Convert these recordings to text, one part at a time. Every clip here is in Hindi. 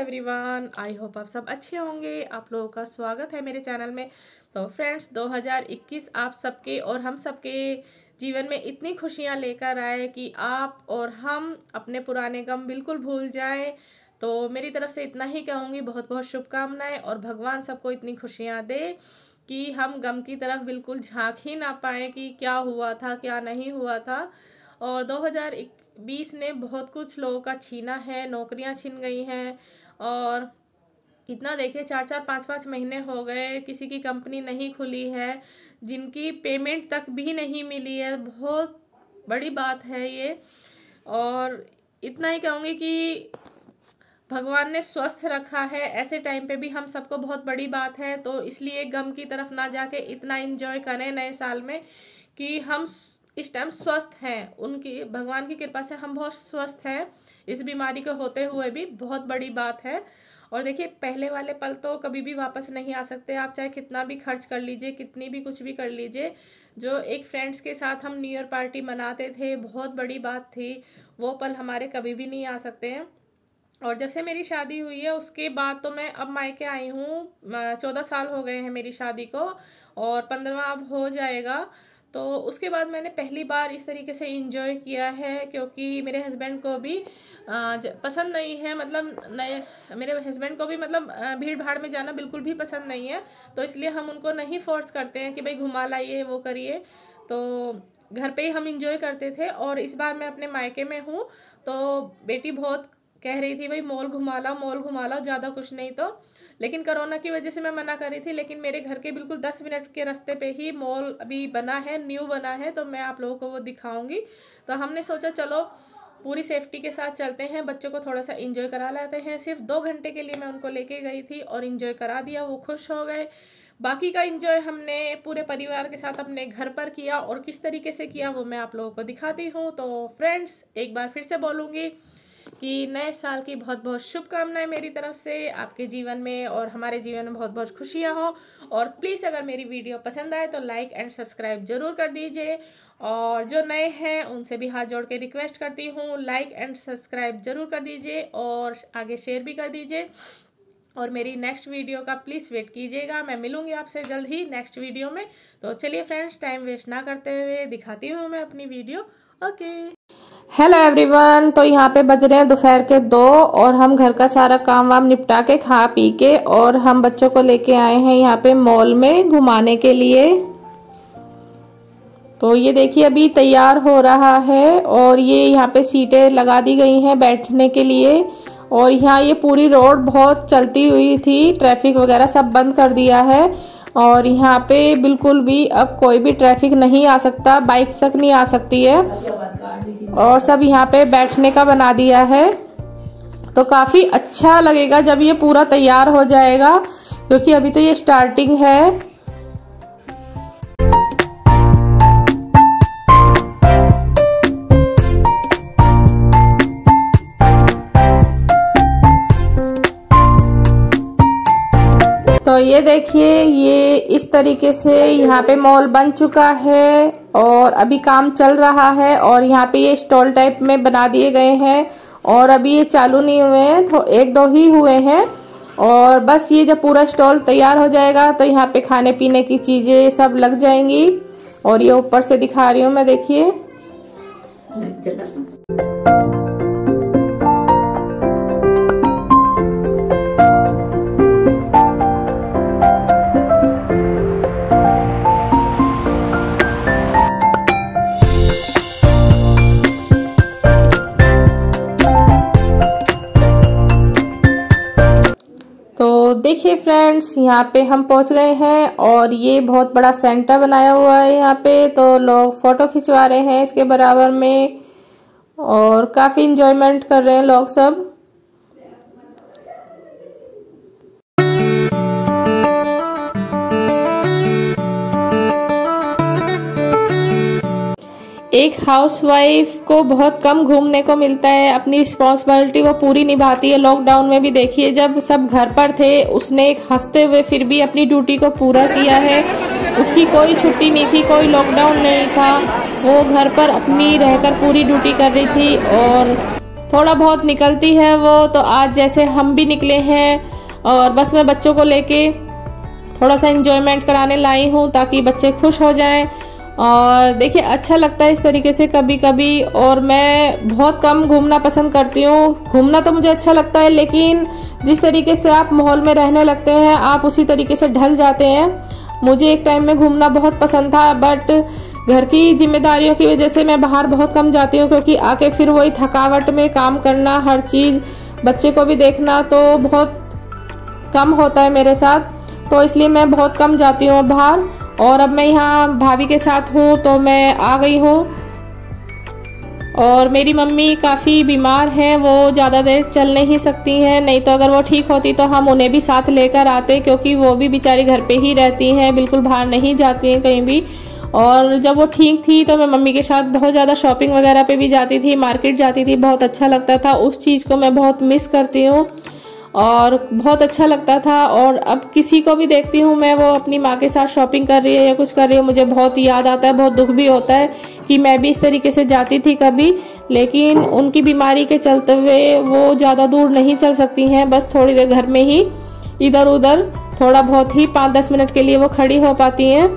एवरीवन आई होप आप सब अच्छे होंगे। आप लोगों का स्वागत है मेरे चैनल में। तो फ्रेंड्स 2021 आप सबके और हम सबके जीवन में इतनी खुशियाँ लेकर आए कि आप और हम अपने पुराने गम बिल्कुल भूल जाएँ। तो मेरी तरफ़ से इतना ही कहूँगी बहुत बहुत शुभकामनाएँ और भगवान सबको इतनी खुशियाँ दे कि हम गम की तरफ़ बिल्कुल झाँक ही ना पाए कि क्या हुआ था, क्या नहीं हुआ था। और 2020 ने बहुत कुछ लोगों का छीना है, नौकरियाँ छीन गई हैं और कितना देखे चार चार पाँच पाँच महीने हो गए, किसी की कंपनी नहीं खुली है, जिनकी पेमेंट तक भी नहीं मिली है, बहुत बड़ी बात है ये। और इतना ही कहूँगी कि भगवान ने स्वस्थ रखा है, ऐसे टाइम पे भी हम सबको बहुत बड़ी बात है तो इसलिए गम की तरफ़ ना जाके इतना इन्जॉय करें नए साल में कि हम इस टाइम स्वस्थ हैं। उनकी, भगवान की कृपा से हम बहुत स्वस्थ हैं। इस बीमारी के होते हुए भी बहुत बड़ी बात है। और देखिए, पहले वाले पल तो कभी भी वापस नहीं आ सकते। आप चाहे कितना भी खर्च कर लीजिए, कितनी भी कुछ भी कर लीजिए, जो एक फ्रेंड्स के साथ हम न्यू ईयर पार्टी मनाते थे, बहुत बड़ी बात थी। वो पल हमारे कभी भी नहीं आ सकते हैं। और जब से मेरी शादी हुई है, उसके बाद तो मैं अब मायके आई हूँ। चौदह साल हो गए हैं मेरी शादी को, और पंद्रवा अब हो जाएगा। तो उसके बाद मैंने पहली बार इस तरीके से इंजॉय किया है क्योंकि मेरे हस्बैंड को भी पसंद नहीं है मतलब नए, मेरे हस्बैंड को भी मतलब भीड़ भाड़ में जाना बिल्कुल भी पसंद नहीं है। तो इसलिए हम उनको नहीं फोर्स करते हैं कि भाई घुमा लाइए, वो करिए। तो घर पे ही हम इंजॉय करते थे और इस बार मैं अपने मायके में हूँ। तो बेटी बहुत कह रही थी, भाई मॉल घुमा लो मॉल घुमा लो ज़्यादा कुछ नहीं तो। लेकिन कोरोना की वजह से मैं मना कर रही थी, लेकिन मेरे घर के बिल्कुल दस मिनट के रास्ते पे ही मॉल अभी बना है, न्यू बना है तो मैं आप लोगों को वो दिखाऊँगी। तो हमने सोचा चलो पूरी सेफ्टी के साथ चलते हैं, बच्चों को थोड़ा सा इंजॉय करा लेते हैं। सिर्फ़ दो घंटे के लिए मैं उनको लेके गई थी और इन्जॉय करा दिया, वो खुश हो गए। बाकी का इंजॉय हमने पूरे परिवार के साथ अपने घर पर किया और किस तरीके से किया वो मैं आप लोगों को दिखाती हूँ। तो फ्रेंड्स एक बार फिर से बोलूँगी कि नए साल की बहुत बहुत शुभकामनाएँ मेरी तरफ़ से, आपके जीवन में और हमारे जीवन में बहुत बहुत खुशियाँ हों। और प्लीज़ अगर मेरी वीडियो पसंद आए तो लाइक एंड सब्सक्राइब ज़रूर कर दीजिए। और जो नए हैं, उनसे भी हाथ जोड़ के रिक्वेस्ट करती हूँ लाइक एंड सब्सक्राइब ज़रूर कर दीजिए और आगे शेयर भी कर दीजिए। और मेरी नेक्स्ट वीडियो का प्लीज़ वेट कीजिएगा। मैं मिलूँगी आपसे जल्द ही नेक्स्ट वीडियो में। तो चलिए फ्रेंड्स टाइम वेस्ट ना करते हुए दिखाती हूँ मैं अपनी वीडियो ओके हेलो एवरीवन तो यहाँ पे बज रहे हैं दोपहर के दो और हम घर का सारा काम वाम निपटा के खा पी के और हम बच्चों को लेके आए हैं यहाँ पे मॉल में घुमाने के लिए। तो ये देखिए अभी तैयार हो रहा है और ये यहाँ पे सीटें लगा दी गई हैं बैठने के लिए और यहाँ ये पूरी रोड बहुत चलती हुई थी, ट्रैफ़िक वगैरह सब बंद कर दिया है। और यहाँ पे बिल्कुल भी अब कोई भी ट्रैफ़िक नहीं आ सकता बाइक तक नहीं आ सकती है। और सब यहाँ पे बैठने का बना दिया है। तो काफ़ी अच्छा लगेगा जब ये पूरा तैयार हो जाएगा, क्योंकि अभी तो ये स्टार्टिंग है। तो ये देखिए, ये इस तरीके से यहाँ पे मॉल बन चुका है और अभी काम चल रहा है और यहाँ पे ये स्टॉल टाइप में बना दिए गए हैं और अभी ये चालू नहीं हुए हैं तो एक दो ही हुए हैं और बस ये जब पूरा स्टॉल तैयार हो जाएगा तो यहाँ पे खाने पीने की चीज़ें सब लग जाएँगी और ये ऊपर से दिखा रही हूँ मैं, देखिए। देखिए फ्रेंड्स, यहाँ पे हम पहुँच गए हैं और ये बहुत बड़ा सेंटर बनाया हुआ है यहाँ पे तो लोग फ़ोटो खिंचवा रहे हैं इसके बराबर में और काफ़ी इंजॉयमेंट कर रहे हैं लोग सब। एक हाउसवाइफ को बहुत कम घूमने को मिलता है, अपनी रिस्पॉन्सिबिलिटी वो पूरी निभाती है। लॉकडाउन में भी देखिए, जब सब घर पर थे, उसने एक हँसते हुए फिर भी अपनी ड्यूटी को पूरा किया है। उसकी कोई छुट्टी नहीं थी, कोई लॉकडाउन नहीं था। वो घर पर अपनी रहकर पूरी ड्यूटी कर रही थी और थोड़ा बहुत निकलती है वो। तो आज जैसे हम भी निकले हैं और बस मैं बच्चों को लेके थोड़ा सा इन्जॉयमेंट कराने लाई हूँ ताकि बच्चे खुश हो जाएँ। और देखिए अच्छा लगता है इस तरीके से कभी कभी और मैं बहुत कम घूमना पसंद करती हूँ। घूमना तो मुझे अच्छा लगता है, लेकिन जिस तरीके से आप माहौल में रहने लगते हैं, आप उसी तरीके से ढल जाते हैं। मुझे एक टाइम में घूमना बहुत पसंद था, बट घर की जिम्मेदारियों की वजह से मैं बाहर बहुत कम जाती हूँ, क्योंकि आके फिर वही थकावट में काम करना, हर चीज़, बच्चे को भी देखना तो बहुत कम होता है मेरे साथ। तो इसलिए मैं बहुत कम जाती हूँ बाहर। और अब मैं यहाँ भाभी के साथ हूँ तो मैं आ गई हूँ। और मेरी मम्मी काफ़ी बीमार हैं, वो ज़्यादा देर चल नहीं सकती हैं, नहीं तो अगर वो ठीक होती तो हम उन्हें भी साथ लेकर आते, क्योंकि वो भी बेचारी घर पे ही रहती हैं, बिल्कुल बाहर नहीं जाती हैं कहीं भी। और जब वो ठीक थी तो मैं मम्मी के साथ बहुत ज़्यादा शॉपिंग वगैरह पे भी जाती थी, मार्केट जाती थी, बहुत अच्छा लगता था, उस चीज़ को मैं बहुत मिस करती हूँ। और बहुत अच्छा लगता था और अब किसी को भी देखती हूँ, मैं वो अपनी माँ के साथ शॉपिंग कर रही है या कुछ कर रही है, मुझे बहुत याद आता है, बहुत दुख भी होता है कि मैं भी इस तरीके से जाती थी कभी, लेकिन उनकी बीमारी के चलते हुए वो ज़्यादा दूर नहीं चल सकती हैं, बस थोड़ी देर घर में ही इधर उधर थोड़ा बहुत ही पाँच दस मिनट के लिए वो खड़ी हो पाती हैं।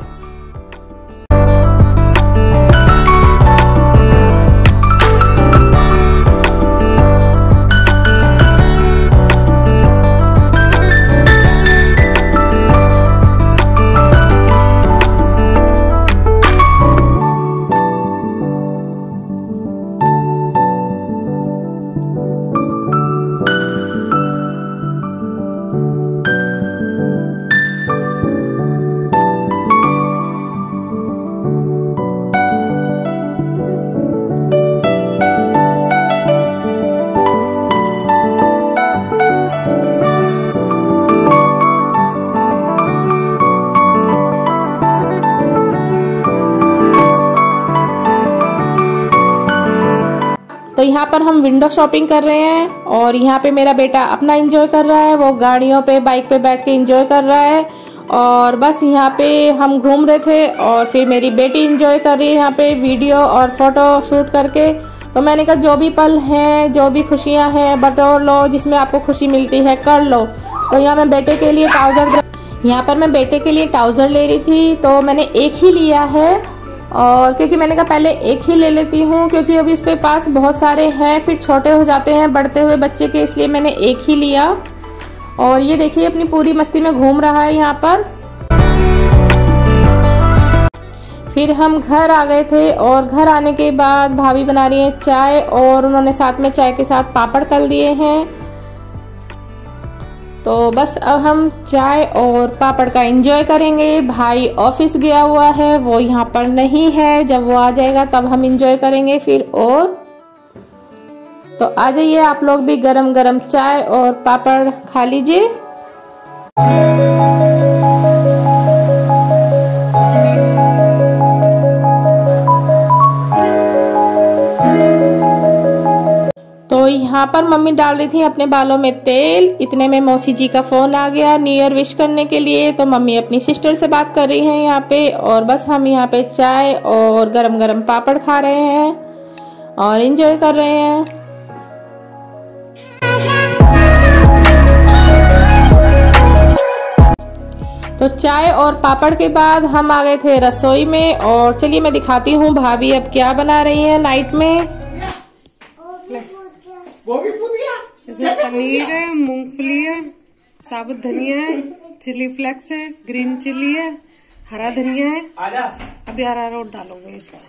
तो यहाँ पर हम विंडो शॉपिंग कर रहे हैं और यहाँ पे मेरा बेटा अपना एंजॉय कर रहा है, वो गाड़ियों पे बाइक पे बैठ के एंजॉय कर रहा है और बस यहाँ पे हम घूम रहे थे और फिर मेरी बेटी एंजॉय कर रही है यहाँ पे वीडियो और फ़ोटो शूट करके। तो मैंने कहा, जो भी पल हैं, जो भी खुशियाँ हैं, बटोर लो, जिसमें आपको खुशी मिलती है, कर लो। तो यहाँ मैं बेटे के लिए ट्राउज़र यहाँ पर मैं बेटे के लिए ट्राउज़र ले रही थी तो मैंने एक ही लिया है। और क्योंकि मैंने कहा पहले एक ही ले लेती हूँ, क्योंकि अभी इसके पास बहुत सारे हैं, फिर छोटे हो जाते हैं, बढ़ते हुए बच्चे के इसलिए मैंने एक ही लिया। और ये देखिए, अपनी पूरी मस्ती में घूम रहा है यहाँ पर। फिर हम घर आ गए थे, और घर आने के बाद भाभी बना रही है चाय, और उन्होंने साथ में चाय के साथ पापड़ तल दिए हैं। तो बस अब हम चाय और पापड़ का एंजॉय करेंगे। भाई ऑफ़िस गया हुआ है, वो यहाँ पर नहीं है। जब वो आ जाएगा, तब हम एंजॉय करेंगे फिर और। तो आ जाइए, आप लोग भी गरम गरम चाय और पापड़ खा लीजिए। यहाँ पर मम्मी डाल रही थी अपने बालों में तेल। इतने में मौसी जी का फ़ोन आ गया न्यू ईयर विश करने के लिए। तो मम्मी अपनी सिस्टर से बात कर रही हैं यहाँ पे। और बस हम यहाँ पे चाय और गरम गरम पापड़ खा रहे हैं और इंजॉय कर रहे हैं। तो चाय और पापड़ के बाद हम आ गए थे रसोई में। और चलिए मैं दिखाती हूँ भाभी अब क्या बना रही है नाइट में। वो भी पूछ गया? इसमें पनीर है मूंगफली है साबुत धनिया है चिली फ्लेक्स है ग्रीन चिली है हरा धनिया है। अभी हरा रोट डालोगे इसमें।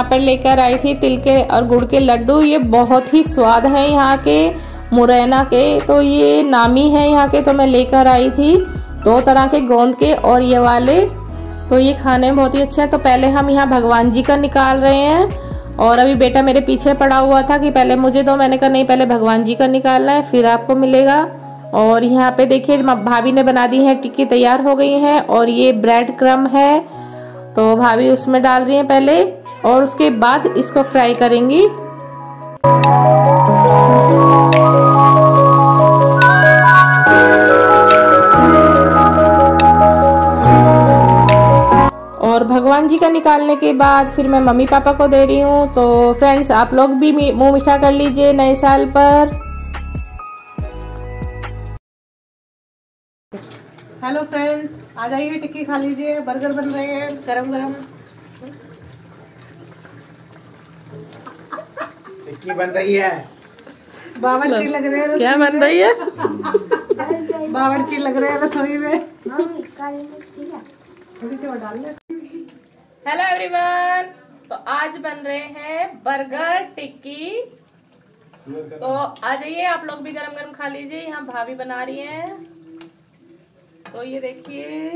यहाँ पर लेकर आई थी तिल के और गुड़ के लड्डू। ये बहुत ही स्वाद है यहाँ के मुरैना के। तो ये नामी है यहाँ के तो मैं लेकर आई थी दो तरह के गोंद के और ये वाले। तो ये खाने में बहुत ही अच्छे हैं। तो पहले हम यहाँ भगवान जी का निकाल रहे हैं और अभी बेटा मेरे पीछे पड़ा हुआ था कि पहले मुझे दो। मैंने कहा, नहीं, पहले भगवान जी का निकालना है, फिर आपको मिलेगा। और यहाँ पे देखिए भाभी ने बना दी है, टिक्की तैयार हो गई हैं और ये ब्रेड क्रम है। तो भाभी उसमें डाल रही हैं पहले। और उसके बाद इसको फ्राई करेंगी। और भगवान जी का निकालने के बाद फिर मैं मम्मी पापा को दे रही हूँ। तो फ्रेंड्स आप लोग भी मुँह मीठा कर लीजिए नए साल पर। हेलो फ्रेंड्स आ जाइए टिक्की खा लीजिए बर्गर बन रहे हैं गरम गरम टिक्की बन रही है। बावर्ची लग रहे हैं क्या बन रही है? बावर्ची लग रहे हैं रसोई में। थोड़ी सी डाल ले। हेलो एवरीवन तो आज बन रहे हैं बर्गर टिक्की। तो आ जाइए आप लोग भी गरम गरम खा लीजिए। यहाँ भाभी बना रही हैं। तो ये देखिए।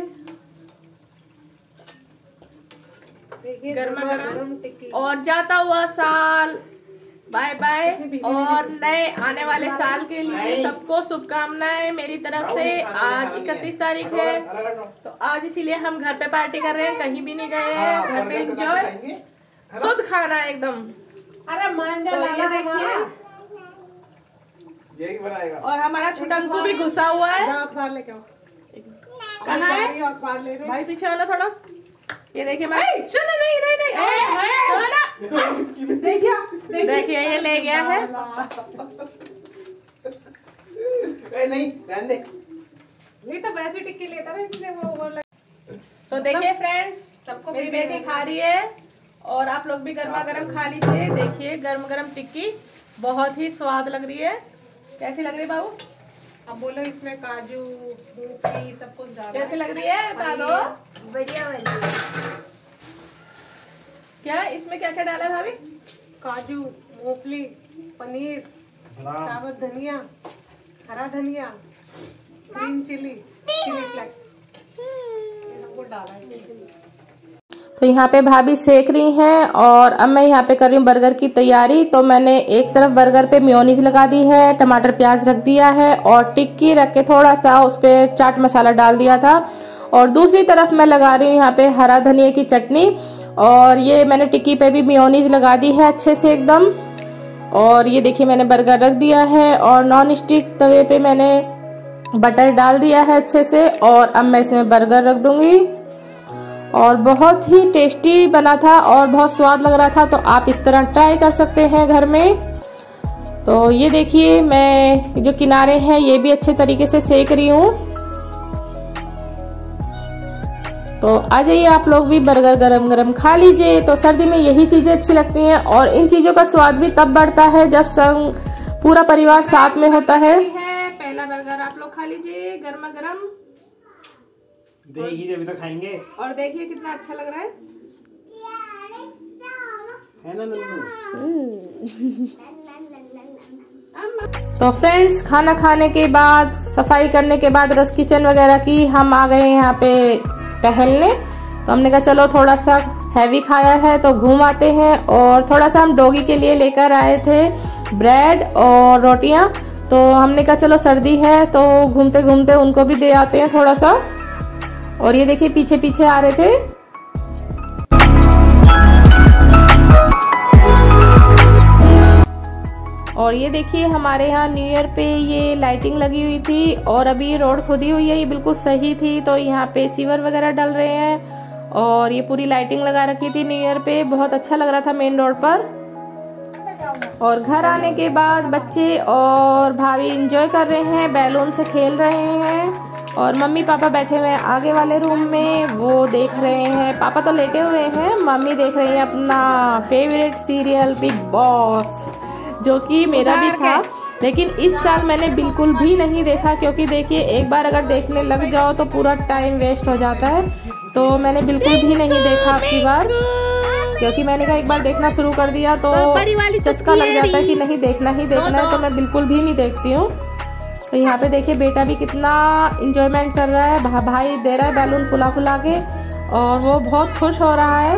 देखिए गर्मा गरम टिक्की। और जाता हुआ साल। बाय बाय और नए आने वाले साल के लिए सबको शुभकामनाएँ मेरी तरफ़ से। आज इकतीस तारीख है। तो आज इसीलिए हम घर पे पार्टी कर रहे हैं कहीं भी नहीं गए हैं घर पे एंजॉय शुद्ध खाना एकदम। अरे मान जा तो ये देखिए। यही बनाएगा। और हमारा छुटंकू भी घुसा हुआ है। अखबार लेके कहाँ है? अखबार ले भाई पीछे वाला थोड़ा। ये देखिए मैं। सुनो नहीं नहीं नहीं। देखिए देखिए ये ले गया है। नहीं दे। नहीं तो वैसे टिक्की लेता ना इसलिए वो वो तो देखिए फ्रेंड्स सबको मेरी बेटी खा रही है और आप लोग भी गर्मा गर्म खा लीजिए। देखिए गर्म गर्म टिक्की बहुत ही स्वाद लग रही है। कैसी लग रही है बाबू? अब बोलो इसमें काजू मूंगफली सब कुछ डालो। कैसी लग रही है बता दो बढ़िया बनी क्या इसमें क्या क्या डाला है भाभी? काजू मूंगफली पनीर साबुत धनिया हरा धनिया ग्रीन चिली चिली फ्लेक्स। ये सबको डाला है। तो यहाँ पे भाभी सेक रही हैं और अब मैं यहाँ पे कर रही हूँ बर्गर की तैयारी। तो मैंने एक तरफ़ बर्गर पे म्योनीज लगा दी है, टमाटर प्याज रख दिया है और टिक्की रख के थोड़ा सा उस पर चाट मसाला डाल दिया था। और दूसरी तरफ़ मैं लगा रही हूँ यहाँ पे हरा धनिया की चटनी और ये मैंने टिक्की पे भी म्योनीज लगा दी है अच्छे से एकदम। और ये देखिए मैंने बर्गर रख दिया है और नॉन स्टिक तवे पे मैंने बटर डाल दिया है अच्छे से और अब मैं इसमें बर्गर रख दूँगी। और बहुत ही टेस्टी बना था और बहुत स्वाद लग रहा था तो आप इस तरह ट्राई कर सकते हैं घर में। तो ये देखिए, मैं जो किनारे हैं, ये भी अच्छे तरीके से सेक रही हूँ। तो आ जाइए, आप लोग भी बर्गर गरम गरम खा लीजिए। तो सर्दी में यही चीज़ें अच्छी लगती हैं और इन चीज़ों का स्वाद भी तब बढ़ता है जब संग, पूरा परिवार साथ में होता है। पहला बर्गर आप लोग खा लीजिए, गर्मा गर्म। देगी जब तो खाएँगे। और देखिए कितना अच्छा लग रहा है। है ना तो फ्रेंड्स खाना खाने के बाद सफ़ाई करने के बाद रस किचन वगैरह की हम आ गए यहाँ पे टहलने। तो हमने कहा चलो थोड़ा सा हैवी खाया है तो घूम आते हैं और थोड़ा सा हम डोगी के लिए लेकर आए थे ब्रेड और रोटियाँ। तो हमने कहा चलो सर्दी है तो घूमते घूमते उनको भी दे आते हैं थोड़ा सा और ये देखिए पीछे पीछे आ रहे थे। और ये देखिए हमारे यहाँ न्यू ईयर पे ये लाइटिंग लगी हुई थी और अभी ये रोड खुदी हुई है, ये बिल्कुल सही थी। तो यहाँ पे सीवर वगैरह डल रहे हैं और ये पूरी लाइटिंग लगा रखी थी न्यू ईयर पे। बहुत अच्छा लग रहा था मेन रोड पर। और घर आने के बाद बच्चे और भाभी इंजॉय कर रहे हैं बैलून से खेल रहे हैं। और मम्मी पापा बैठे हुए हैं। आगे वाले रूम में वो देख रहे हैं। पापा तो लेटे हुए हैं। मम्मी देख रही हैं अपना फेवरेट सीरियल बिग बॉस जो कि मेरा भी था। लेकिन इस साल मैंने बिल्कुल भी नहीं देखा क्योंकि देखिए एक बार अगर देखने लग जाओ तो पूरा टाइम वेस्ट हो जाता है। तो मैंने बिल्कुल भी नहीं देखा आपकी बार क्योंकि मैंने कहा एक बार देखना शुरू कर दिया तो चस्का लग जाता है कि नहीं देखना ही देखना है तो। मैं बिल्कुल भी नहीं देखती हूँ। तो यहाँ पे देखिए बेटा भी कितना इंजॉयमेंट कर रहा है। भा, भाई दे रहा है बैलून फुला फुला के और वो बहुत खुश हो रहा है।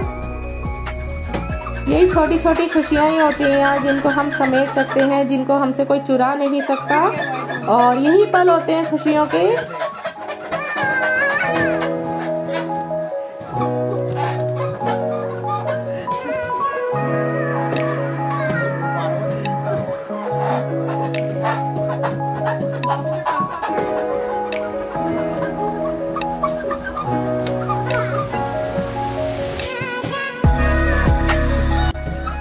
यही छोटी छोटी खुशियाँ ही होती हैं यार जिनको हम समेट सकते हैं जिनको हमसे कोई चुरा नहीं सकता। और यही पल होते हैं खुशियों के।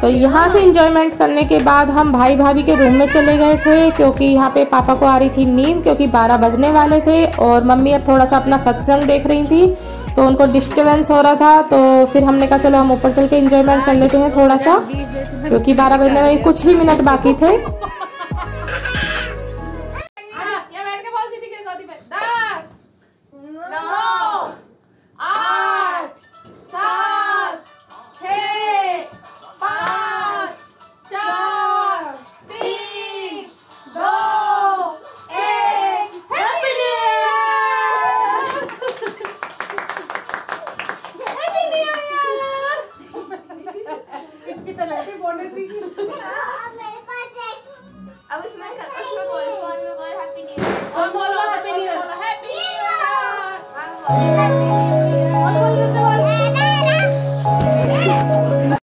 तो यहाँ से इंजॉयमेंट करने के बाद हम भाई भाभी के रूम में चले गए थे, क्योंकि यहाँ पे पापा को आ रही थी नींद, क्योंकि 12 बजने वाले थे और मम्मी अब थोड़ा सा अपना सत्संग देख रही थी तो उनको डिस्टर्बेंस हो रहा था तो फिर हमने कहा चलो हम ऊपर चल के इंजॉयमेंट कर लेते हैं थोड़ा सा, क्योंकि 12 बजने में कुछ ही मिनट बाकी थे।